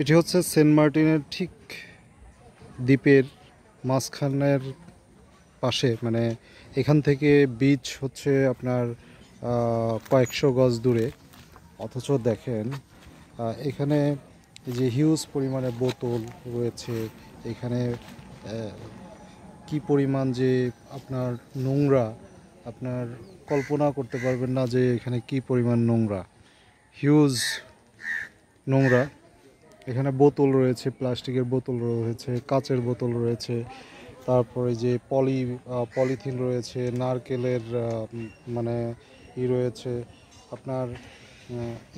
এটি হচ্ছে সেন্ট মার্টিনের ঠিক দ্বীপের মাঝখানের পাশে মানে এখান থেকে বিচ হচ্ছে আপনার কয়েকশো গজ দূরে। অথচ দেখেন এখানে যে হিউজ পরিমাণে বোতল রয়েছে, এখানে কি পরিমাণ যে আপনার নোংরা, আপনার কল্পনা করতে পারবেন না যে এখানে কি পরিমাণ নোংরা। হিউজ নোংরা। এখানে বোতল রয়েছে, প্লাস্টিকের বোতল রয়েছে, কাচের বোতল রয়েছে, তারপরে যে পলি পলিথিন রয়েছে, নারকেলের মানে ই রয়েছে, আপনার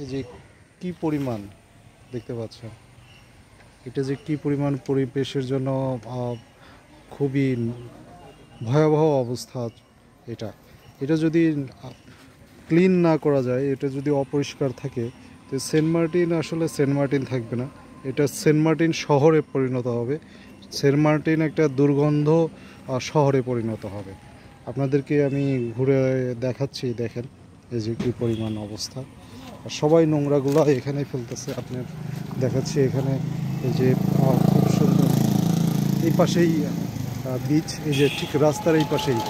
এই যে কি পরিমাণ দেখতে পাচ্ছেন? এটা যে কি পরিমাণ পরিবেশের জন্য খুবই ভয়াবহ অবস্থা এটা। এটা যদি ক্লিন না করা যায়, এটা যদি অপরিষ্কার থাকে তো সেন্ট মার্টিন আসলে সেন্ট মার্টিন থাকবে না। এটা সেন্ট মার্টিন শহরে পরিণত হবে। সেন্ট মার্টিন একটা দুর্গন্ধ শহরে পরিণত হবে। আপনাদেরকে আমি ঘুরে দেখাচ্ছি, দেখেন এই যে কী পরিমাণ অবস্থা। আর সবাই নোংরাগুলো এখানে ফেলতেছে, আপনার দেখাচ্ছি এখানে এই যে খুব সুন্দর। এই পাশেই বিচ এই যে ঠিক রাস্তার এই পাশেই।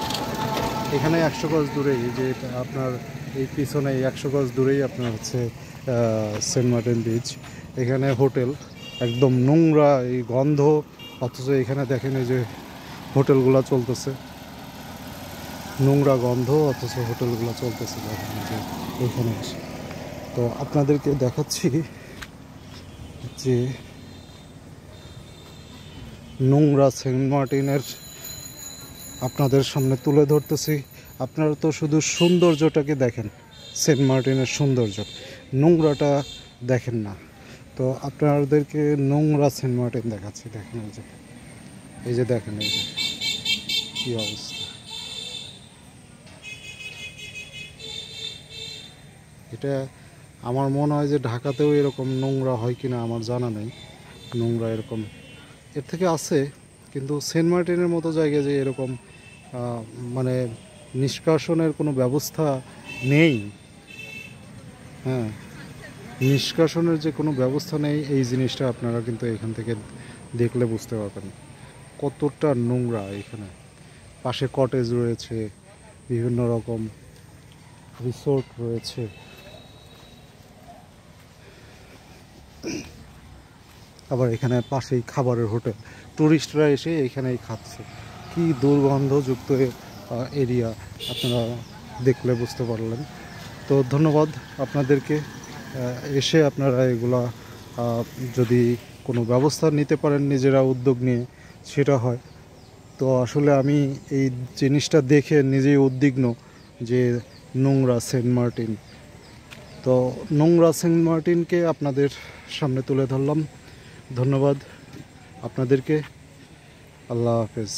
এখানে একশো গজ দূরে এই যে, আপনার এই পিছনে একশো গজ দূরেই আপনার হচ্ছে সেন্ট মার্টিন বিচ এখানে হোটেল, একদম নোংরা এই গন্ধ, অথচ এখানে দেখেন এই যে হোটেলগুলো চলতেছে। নোংরা গন্ধ, অথচ হোটেলগুলো চলতেছে দেখেন যে এখানে এসে। তো আপনাদেরকে দেখাচ্ছি যে নোংরা সেন্ট মার্টিনের আপনাদের সামনে তুলে ধরতেছি। আপনারা তো শুধু সৌন্দর্যটাকে দেখেন, সেন্ট মার্টিনের সৌন্দর্য। নোংরাটা দেখেন না। তো আপনাদেরকে নোংরা সেন্ট মার্টিন দেখাচ্ছি, দেখেন এই যে। এই যে দেখেন, এই যে। কী অবস্থা। এটা আমার মনে হয় যে ঢাকাতেও এরকম নোংরা হয় কিনা আমার জানা নেই। নোংরা এরকম। এর থেকে আছে, কিন্তু সেন্ট মার্টিনের মতো জায়গায় যে এরকম মানে নিষ্কাশনের কোনো ব্যবস্থা নেই। হ্যাঁ নিষ্কাশনের যে কোনো ব্যবস্থা নেই, এই জিনিসটা আপনারা কিন্তু এখান থেকে দেখলে বুঝতে পারবেন। কতটা নোংরা এখানে। পাশে কটেজ রয়েছে, বিভিন্ন রকম রিসোর্ট রয়েছে। আবার এখানে পাশেই খাবারের হোটেল। টুরিস্টরা এসে এখানেই খাচ্ছে। কি দুর্গন্ধযুক্ত এরিয়া আপনারা দেখলে বুঝতে পারলেন। তো ধন্যবাদ আপনাদেরকে। এসে আপনারা এগুলা যদি কোনো ব্যবস্থা নিতে পারেন নিজেরা উদ্যোগ নিয়ে, সেটা হয়। তো আসলে আমি এই জিনিসটা দেখে নিজেই উদ্বিগ্ন যে নোংরা সেন্ট মার্টিন। তো নোংরা সেন্ট মার্টিনকে আপনাদের সামনে তুলে ধরলাম। ধন্যবাদ আপনাদেরকে। আল্লাহ হাফেজ।